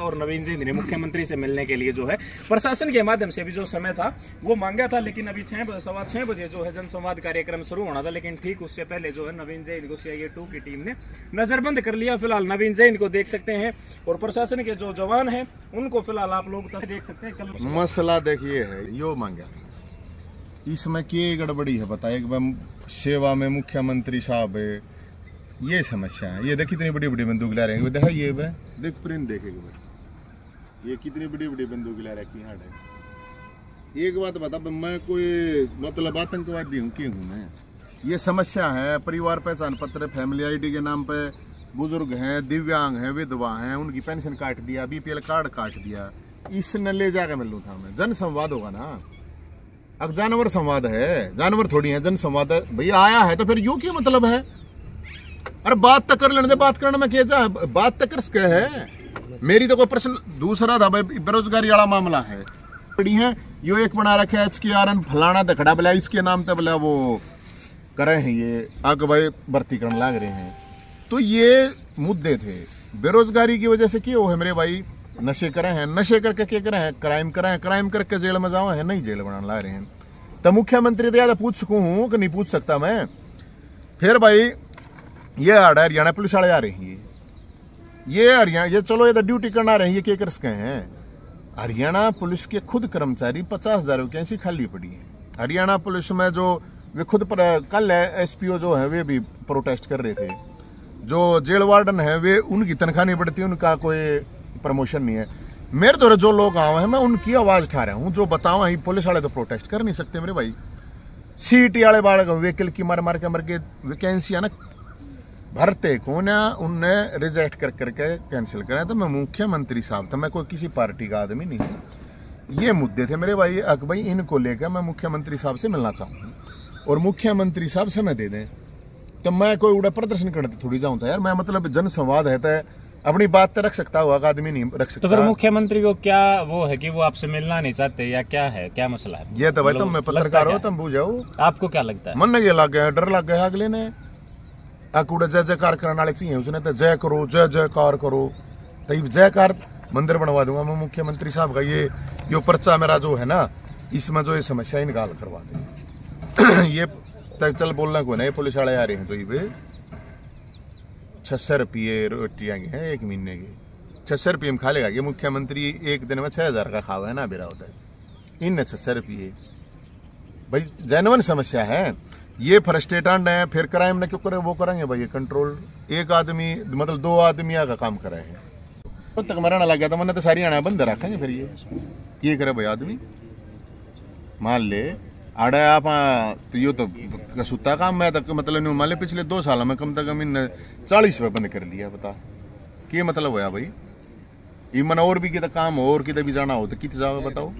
था और नवीन जी ने मुख्यमंत्री से मिलने के लिए जो है प्रशासन के माध्यम से भी जो समय था वो मांगा था लेकिन अभी छह सवा छह बजे जो है जनसंवाद कार्यक्रम शुरू होना था लेकिन ठीक उससे पहले जो है नवीन जैन को सी टू की टीम ने नजरबंद कर लिया। फ़िलहाल नवीन जैन को देख सकते हैं और प्रशासन के जो जवान हैं उनको फ़िलहाल आप लोग देख सकते हैं। कल मसला देखिए है यो मांगा। इसमें क्या गड़बड़ी है बताइए एक बार सेवा में मुख्यमंत्री साहब है ये समस्या है। ये देख कितनी बड़ी बड़ी बंदूक ला रहे हैं। देखा ये बे देख प्रिंट देखेगा भाई। ये कितनी बड़ी बड़ी बंदूक ला रखी है एक बात बता मैं कोई मतलब आतंकवादी हूँ, क्यों हूँ मैं? ये समस्या है, परिवार पहचान पत्र फैमिली आईडी के नाम पे बुज़ुर्ग हैं, दिव्यांग हैं, विधवा हैं, उनकी पेंशन काट दिया बीपीएल कार्ड काट दिया। इसने ले जाकर मिलूँ था मैं। जन संवाद होगा ना? अब जानवर संवाद है, जानवर थोड़ी है जन संवाद भैया आया है तो फिर यू क्यों मतलब है? अरे बात तक कर लेने दे, बात करने में क्या बात तक कर है। मेरी तो कोई प्रश्न, दूसरा था भाई, बेरोजगारी वाला मामला है। बड़ी है, यो एक बना रखे एच के आर एन फलाना दखड़ा बोला इसके नाम पे बोला वो करे हैं, ये आगे भाई भर्ती करने लाग रहे हैं। तो ये मुद्दे थे। बेरोजगारी की वजह से क्यों है मेरे भाई? नशे करे हैं, नशे करके क्या करे हैं? क्राइम करे हैं, क्राइम करके जेल में जाओ है, नहीं जेल बनाने ला रहे हैं। तो मुख्यमंत्री तो याद पूछ सकूँ हूँ कि नहीं पूछ सकता मैं? फिर भाई, ये आ रहा है हरियाणा पुलिस वाले आ रही है। ये हरियाणा, ये चलो ये तो ड्यूटी करना रहे ये क्या कर सके हैं। हरियाणा पुलिस के खुद कर्मचारी पचास हज़ार वैकेंसी खाली पड़ी है। हरियाणा पुलिस में जो, वे खुद पर, कल एसपीओ जो है, वे भी प्रोटेस्ट कर रहे थे। जो जेल वार्डन है, वे उनकी तनख्वाह नहीं बढ़ती, उनका कोई प्रमोशन नहीं है। मेरे द्वारा जो लोग आए हैं, मैं उनकी आवाज़ उठा रहा हूँ, जो बताओ ही पुलिस वाले तो प्रोटेस्ट कर नहीं सकते मेरे भाई। सीटी वाले बाढ़ व्हीकल की मार मार के मर के वैकेंसी है ना भरते कौन है? उनने रिजेक्ट कर करके कैंसिल करा तो मैं मुख्यमंत्री साहब था मैं कोई किसी पार्टी का आदमी नहीं हूँ। ये मुद्दे थे मेरे भाई अक भाई इनको लेकर मैं मुख्यमंत्री साहब से मिलना चाहूँ और मुख्यमंत्री साहब समय दे दें। तो मैं कोई उड़ा प्रदर्शन करने थोड़ी जाऊँ था यार। मैं मतलब जन संवाद है तो अपनी बात तो रख सकता हुआ आदमी नहीं रख सकता तो फिर मुख्यमंत्री को क्या वो है कि वो आपसे मिलना नहीं चाहते या क्या है? क्या मसला है? ये तो भाई तुम मैं पत्रकार हो है? तुम बुझाओ आपको क्या लगता है? मन नहीं लग गया डर लग गया अगले ने। आकूड़ा जय जयकार करने वाले चाहिए उसने तो जय करो जय जयकार करो तो ये जयकार मंदिर बनवा दूँगा मैं मुख्यमंत्री साहब का ये यो पर्चा मेरा जो है ना इसमें जो ये समस्या निकाल करवा दे ये तक चल बोलना को नहीं पुलिस वाले आ रहे हैं तो ये छह सौ रुपये रोटियाँ की हैं एक महीने की छह सौ रुपये में खा लेगा ये मुख्यमंत्री एक दिन में छह हज़ार का खावा है ना बेरा होता है इन छह सौ रुपये भाई जैनवन समस्या है ये फ्रस्ट्रेटेड है फिर क्राइम ने क्यों करे वो करेंगे भाई कंट्रोल एक आदमी मतलब दो आदमी का काम करे है। तो तक मरना लग गया तो मैंने तो सारी आना बंद रखेंगे फिर ये। ये करे भाई आदमी। मान ले आड़े आप आ, तो यो तो सुता काम मैं तक मतलब नहीं मान ले पिछले दो साल में कम से कम इन चालीस रुपये बंद कर लिया बता। क्या मतलब होया भाई? ये मन और भी कितना काम और कितना भी जाना हो तो कित जाओ बताओ।